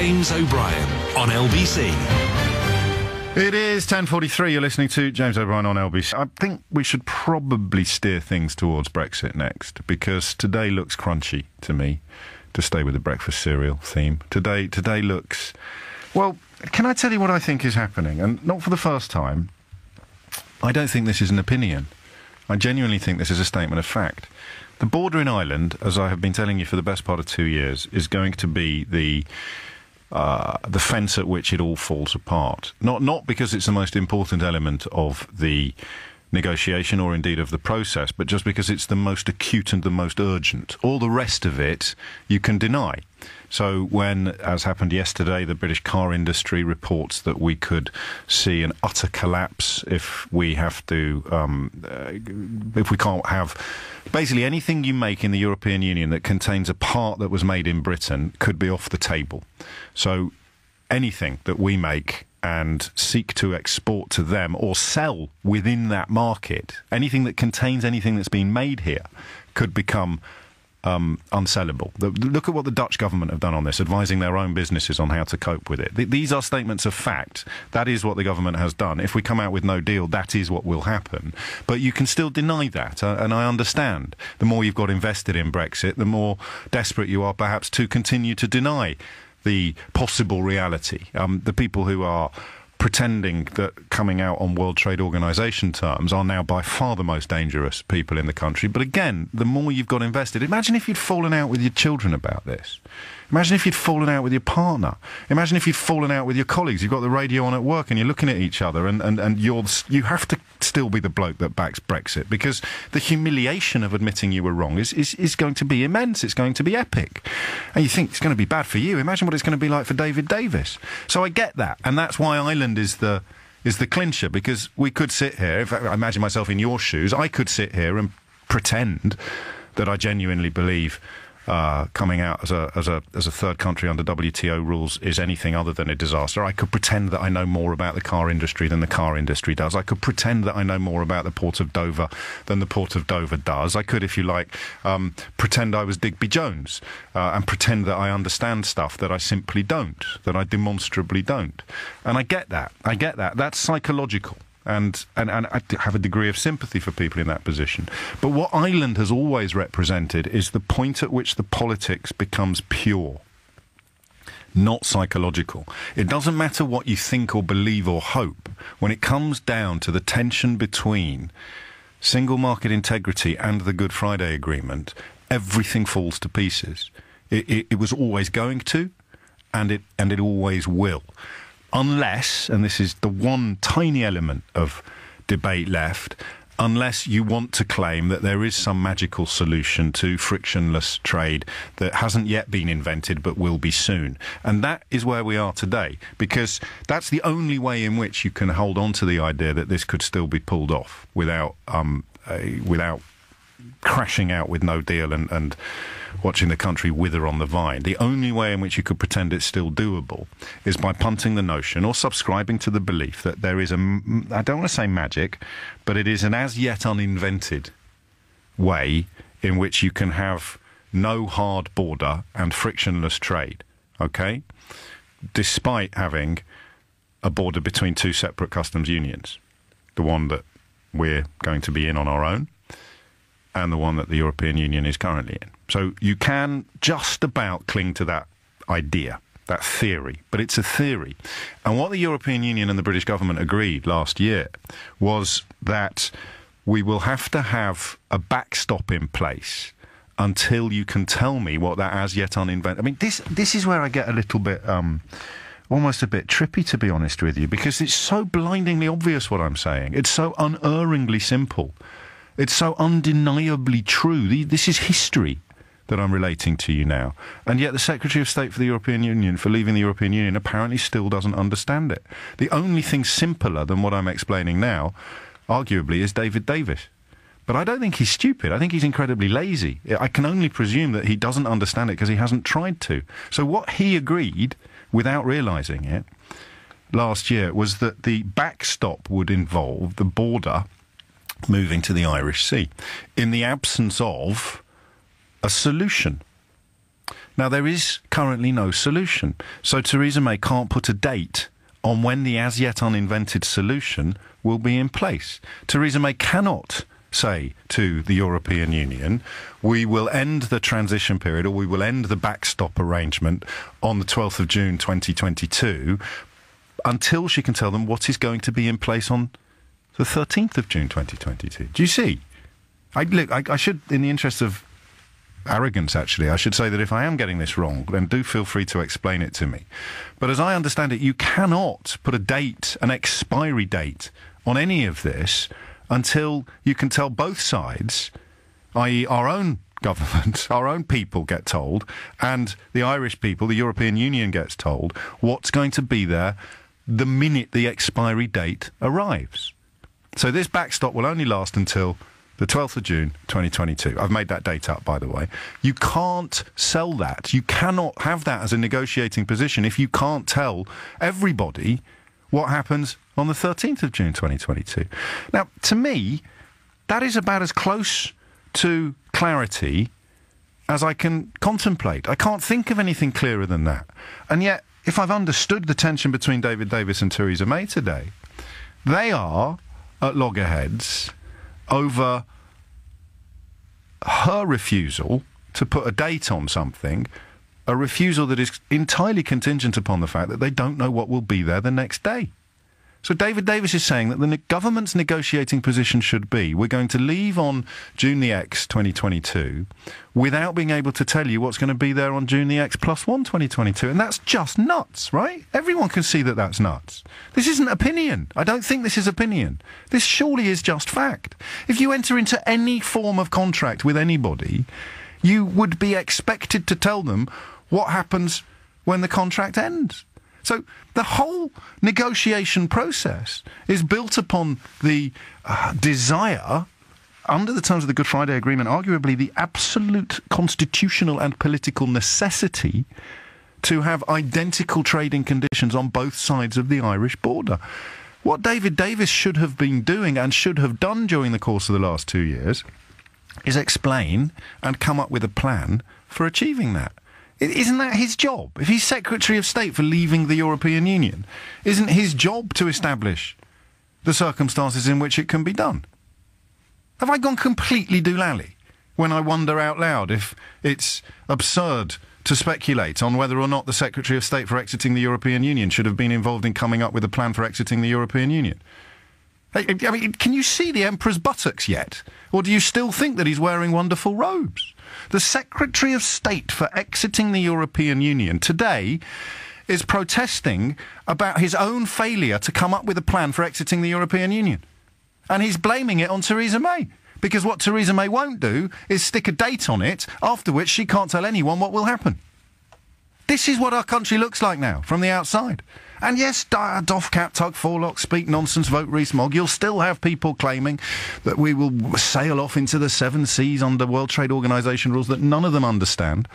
James O'Brien on LBC. It is 10.43. You're listening to James O'Brien on LBC. I think we should probably steer things towards Brexit next because today looks crunchy to me, to stay with the breakfast cereal theme. Today, today looks... Well, can I tell you what I think is happening? And not for the first time. I don't think this is an opinion. I genuinely think this is a statement of fact. The border in Ireland, as I have been telling you for the best part of two years, is going to be the uh, the fence at which it all falls apart. Not not because it's the most important element of the negotiation or indeed of the process, but just because it's the most acute and the most urgent. All the rest of it you can deny. So when, as happened yesterday, the British car industry reports that we could see an utter collapse if we have to, um, uh, if we can't have basically anything you make in the European Union that contains a part that was made in Britain could be off the table. So anything that we make and seek to export to them or sell within that market, anything that contains anything that's been made here could become um, unsellable. The, look at what the Dutch government have done on this, advising their own businesses on how to cope with it. Th- these are statements of fact. That is what the government has done. If we come out with no deal, that is what will happen. But you can still deny that, uh, and I understand. The more you've got invested in Brexit, the more desperate you are perhaps to continue to deny the possible reality. Um, the people who are pretending that coming out on World Trade Organization terms are now by far the most dangerous people in the country. But again, the more you've got invested, imagine if you'd fallen out with your children about this. Imagine if you'd fallen out with your partner. Imagine if you'd fallen out with your colleagues. You've got the radio on at work and you're looking at each other and, and, and you're, you have to still be the bloke that backs Brexit because the humiliation of admitting you were wrong is, is, is going to be immense. It's going to be epic. And you think it's going to be bad for you. Imagine what it's going to be like for David Davis. So I get that. And that's why Ireland is the is the clincher because we could sit here. If I imagine myself in your shoes, I could sit here and pretend that I genuinely believe uh, coming out as a as a as a third country under WTO rules is anything other than a disaster. I could pretend that I know more about the car industry than the car industry does. I could pretend that I know more about the port of Dover than the port of Dover does. I could, if you like, um, pretend I was Digby Jones uh, and pretend that I understand stuff that I simply don't, that I demonstrably don't. And I get that. I get that. That's psychological and, and, and I have a degree of sympathy for people in that position. But what Ireland has always represented is the point at which the politics becomes pure, not psychological. It doesn't matter what you think or believe or hope, when it comes down to the tension between single market integrity and the Good Friday Agreement, everything falls to pieces. It, it, it was always going to, and it, and it always will unless, and this is the one tiny element of debate left, unless you want to claim that there is some magical solution to frictionless trade that hasn't yet been invented but will be soon. And that is where we are today, because that's the only way in which you can hold on to the idea that this could still be pulled off without, um, without crashing out with no deal and, and watching the country wither on the vine. The only way in which you could pretend it's still doable is by punting the notion or subscribing to the belief that there is a, I don't want to say magic, but it is an as yet uninvented way in which you can have no hard border and frictionless trade. Okay? Despite having a border between two separate customs unions, the one that we're going to be in on our own and the one that the European Union is currently in. So you can just about cling to that idea, that theory, but it's a theory. And what the European Union and the British government agreed last year was that we will have to have a backstop in place until you can tell me what that as yet uninvented. I mean, this this is where I get a little bit. Um, almost a bit trippy, to be honest with you, because it's so blindingly obvious what I'm saying. It's so unerringly simple. It's so undeniably true. This is history that I'm relating to you now. And yet the Secretary of State for the European Union, for leaving the European Union, apparently still doesn't understand it. The only thing simpler than what I'm explaining now, arguably, is David Davis. But I don't think he's stupid. I think he's incredibly lazy. I can only presume that he doesn't understand it because he hasn't tried to. So what he agreed without realizing it last year was that the backstop would involve the border moving to the Irish Sea in the absence of a solution. Now, there is currently no solution. So Theresa May can't put a date on when the as yet uninvented solution will be in place. Theresa May cannot say to the European Union, we will end the transition period or we will end the backstop arrangement on the 12th of June 2022 until she can tell them what is going to be in place on the 13th of June 2022. Do you see? I, look, I, I should, in the interest of arrogance, actually, I should say that if I am getting this wrong, then do feel free to explain it to me. But as I understand it, you cannot put a date, an expiry date, on any of this until you can tell both sides, i.e., our own government, our own people get told, and the Irish people, the European Union gets told, what's going to be there the minute the expiry date arrives. So this backstop will only last until the 12th of June 2022. I've made that date up, by the way. You can't sell that. You cannot have that as a negotiating position if you can't tell everybody what happens on the 13th of June 2022. Now, to me, that is about as close to clarity as I can contemplate. I can't think of anything clearer than that. And yet, if I've understood the tension between David Davis and Theresa May today, they are at loggerheads over her refusal to put a date on something, a refusal that is entirely contingent upon the fact that they don't know what will be there the next day. So David Davis is saying that the government's negotiating position should be we're going to leave on June the X 2022 without being able to tell you what's going to be there on June the X plus 1 2022. And that's just nuts, right? Everyone can see that that's nuts. This isn't opinion. I don't think this is opinion. This surely is just fact. If you enter into any form of contract with anybody, you would be expected to tell them what happens when the contract ends. So the whole negotiation process is built upon the uh, desire, under the terms of the Good Friday Agreement, arguably the absolute constitutional and political necessity to have identical trading conditions on both sides of the Irish border. What David Davis should have been doing and should have done during the course of the last two years is explain and come up with a plan for achieving that. Isn't that his job? If he's Secretary of State for leaving the European Union, isn't his job to establish the circumstances in which it can be done? Have I gone completely doolally when I wonder out loud if it's absurd to speculate on whether or not the Secretary of State for exiting the European Union should have been involved in coming up with a plan for exiting the European Union? I mean, can you see the Emperor's buttocks yet? Or do you still think that he's wearing wonderful robes? The Secretary of State for exiting the European Union today is protesting about his own failure to come up with a plan for exiting the European Union. And he's blaming it on Theresa May. Because what Theresa May won't do is stick a date on it, after which she can't tell anyone what will happen. This is what our country looks like now, from the outside. And yes, doff cap, tug forelock, speak nonsense, vote Rees-Mogg. You'll still have people claiming that we will sail off into the seven seas under World Trade Organization rules that none of them understand.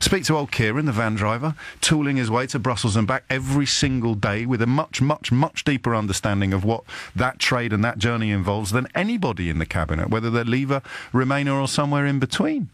Speak to old Kieran, the van driver, tooling his way to Brussels and back every single day with a much, much, much deeper understanding of what that trade and that journey involves than anybody in the cabinet, whether they're Leaver, Remainer, or somewhere in between.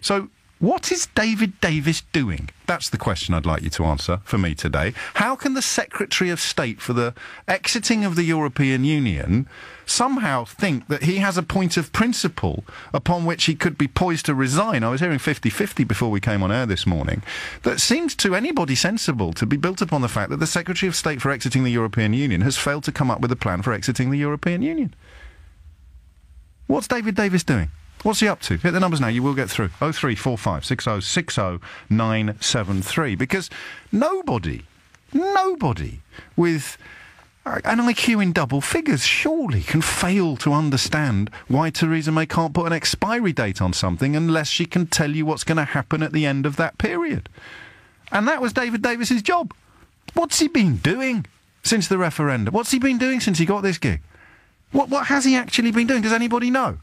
So what is David Davis doing? That's the question I'd like you to answer for me today. How can the Secretary of State for the exiting of the European Union somehow think that he has a point of principle upon which he could be poised to resign? I was hearing 50 50 before we came on air this morning. That seems to anybody sensible to be built upon the fact that the Secretary of State for exiting the European Union has failed to come up with a plan for exiting the European Union. What's David Davis doing? What's he up to? Hit the numbers now. You will get through. 0345 60 973. Because nobody, nobody with uh, an IQ in double figures surely can fail to understand why Theresa May can't put an expiry date on something unless she can tell you what's going to happen at the end of that period. And that was David Davis's job. What's he been doing since the referendum? What's he been doing since he got this gig? What, what has he actually been doing? Does anybody know?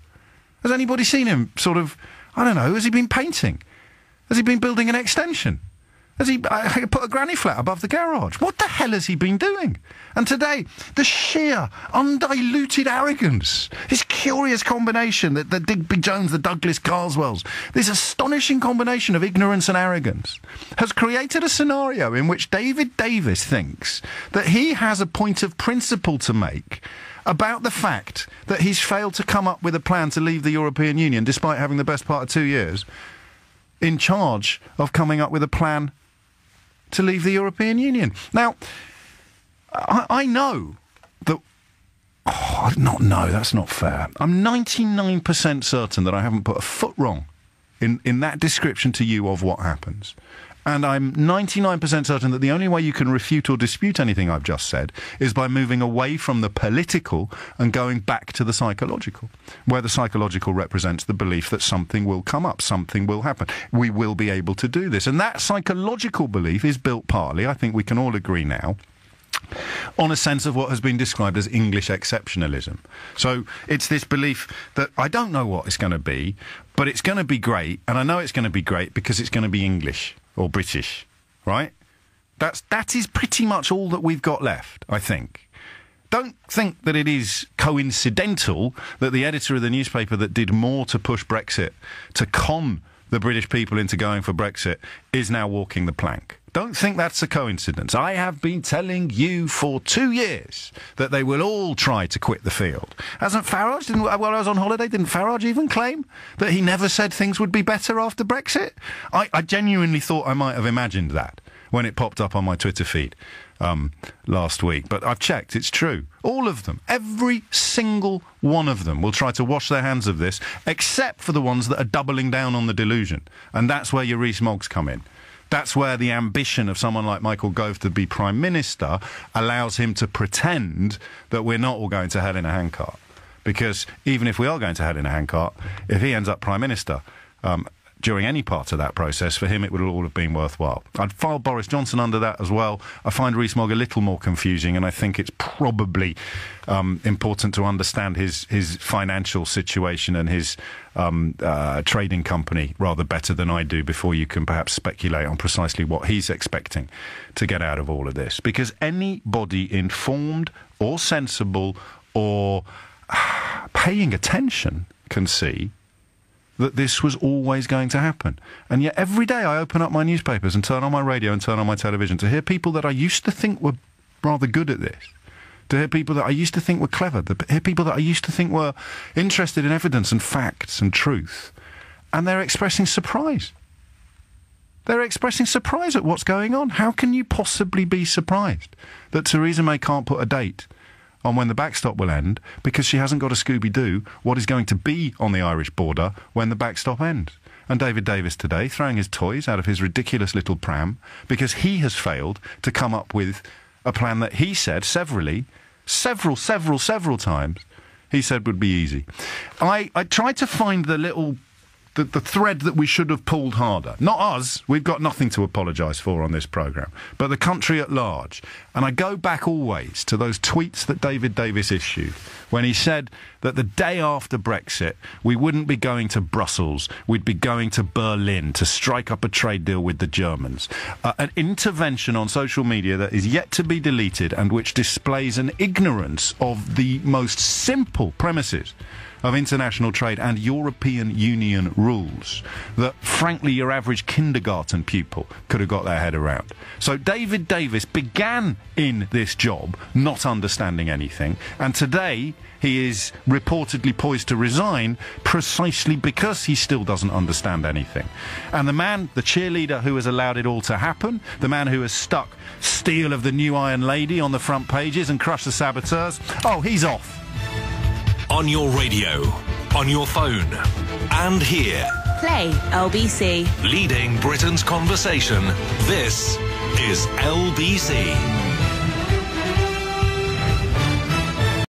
Has anybody seen him sort of, I don't know, has he been painting? Has he been building an extension? Has he uh, put a granny flat above the garage? What the hell has he been doing? And today, the sheer, undiluted arrogance, this curious combination, that the Digby Jones, the Douglas Carswells, this astonishing combination of ignorance and arrogance, has created a scenario in which David Davis thinks that he has a point of principle to make about the fact that he's failed to come up with a plan to leave the European Union despite having the best part of two years in charge of coming up with a plan to leave the European Union. Now, I, I know that. Oh, not know, that's not fair. I'm 99% certain that I haven't put a foot wrong in, in that description to you of what happens. And I'm 99% certain that the only way you can refute or dispute anything I've just said is by moving away from the political and going back to the psychological, where the psychological represents the belief that something will come up, something will happen. We will be able to do this. And that psychological belief is built partly, I think we can all agree now, on a sense of what has been described as English exceptionalism. So it's this belief that I don't know what it's going to be, but it's going to be great, and I know it's going to be great because it's going to be English or British, right? That's that is pretty much all that we've got left, I think. Don't think that it is coincidental that the editor of the newspaper that did more to push Brexit to con the British people into going for Brexit is now walking the plank. Don't think that's a coincidence. I have been telling you for two years that they will all try to quit the field. Hasn't Farage, didn't, while I was on holiday, didn't Farage even claim that he never said things would be better after Brexit? I, I genuinely thought I might have imagined that when it popped up on my Twitter feed um, last week. But I've checked, it's true. All of them, every single one of them will try to wash their hands of this, except for the ones that are doubling down on the delusion. And that's where your Rees-Moggs come in. That's where the ambition of someone like Michael Gove to be Prime Minister allows him to pretend that we're not all going to hell in a handcart. Because even if we are going to hell in a handcart, if he ends up Prime Minister, um, during any part of that process, for him it would all have been worthwhile. I'd file Boris Johnson under that as well. I find Rees-Mogg a little more confusing, and I think it's probably um, important to understand his his financial situation and his um, uh, trading company rather better than I do before you can perhaps speculate on precisely what he's expecting to get out of all of this. Because anybody informed or sensible or paying attention can see that this was always going to happen. And yet every day I open up my newspapers and turn on my radio and turn on my television to hear people that I used to think were rather good at this. To hear people that I used to think were clever, to hear people that I used to think were interested in evidence and facts and truth. And they're expressing surprise. They're expressing surprise at what's going on. How can you possibly be surprised that Theresa May can't put a date on when the backstop will end because she hasn't got a Scooby Doo what is going to be on the Irish border when the backstop ends. And David Davis today throwing his toys out of his ridiculous little pram because he has failed to come up with a plan that he said severally, several, several, several times, he said would be easy. I, I tried to find the little the, the thread that we should have pulled harder. Not us, we've got nothing to apologise for on this programme, but the country at large. And I go back always to those tweets that David Davis issued when he said that the day after Brexit, we wouldn't be going to Brussels, we'd be going to Berlin to strike up a trade deal with the Germans. Uh, an intervention on social media that is yet to be deleted and which displays an ignorance of the most simple premises of international trade and European Union rules that, frankly, your average kindergarten pupil could have got their head around. So David Davis began in this job not understanding anything, and today he is reportedly poised to resign precisely because he still doesn't understand anything. And the man, the cheerleader who has allowed it all to happen, the man who has stuck Steel of the New Iron Lady on the front pages and crushed the saboteurs, oh, he's off on your radio, on your phone, and here. Play LBC. Leading Britain's conversation. This is LBC.